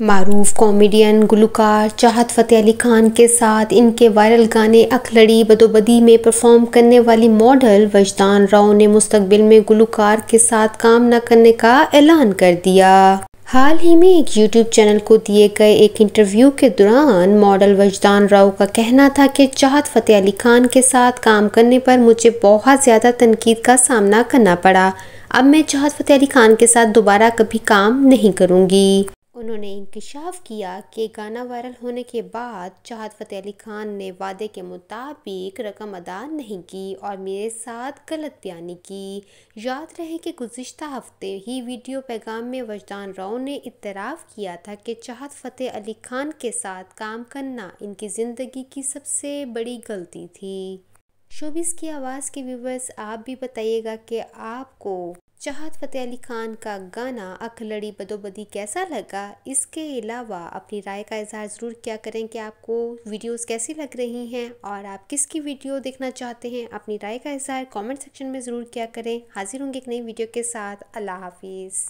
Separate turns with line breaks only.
मारूफ comedian, गुलकार, चाहत फ़तेह अली खान के साथ इनके वायरल गाने अखलड़ी, बदोबदी में परफॉर्म करने वाली मॉडल वजदान राव ने मुस्तकबिल में गुलकार के साथ काम न करने का ऐलान कर दिया। हाल ही में एक यूट्यूब चैनल को दिए गए एक इंटरव्यू के दौरान मॉडल वजदान राव का कहना था कि चाहत फ़तेह अली खान के साथ काम करने पर मुझे बहुत ज़्यादा तनकीद का सामना करना पड़ा। अब मैं चाहत फ़तेह अली खान के साथ दोबारा कभी काम नहीं करूँगी। उन्होंने इंकशाफ किया कि गाना वायरल होने के बाद चाहत फ़तेह अली खान ने वादे के मुताबिक रकम अदा नहीं की और मेरे साथ गलत बयानी की। याद रहे कि गुज्त हफ़्ते ही वीडियो पैगाम में वजदान राव ने इतराफ़ किया था कि चाहत फ़तेह अली खान के साथ काम करना इनकी ज़िंदगी की सबसे बड़ी गलती थी। शोबिस की आवाज़ के व्यूवर्स, आप भी बताइएगा कि आपको चाहत फ़तेह अली खान का गाना अखलड़ी बदोबदी कैसा लगा? इसके अलावा अपनी राय का इजहार ज़रूर क्या करें कि आपको वीडियोस कैसी लग रही हैं और आप किसकी वीडियो देखना चाहते हैं? अपनी राय का इजहार कमेंट सेक्शन में ज़रूर क्या करें। हाजिर होंगे एक नई वीडियो के साथ। अल्लाह हाफिज़।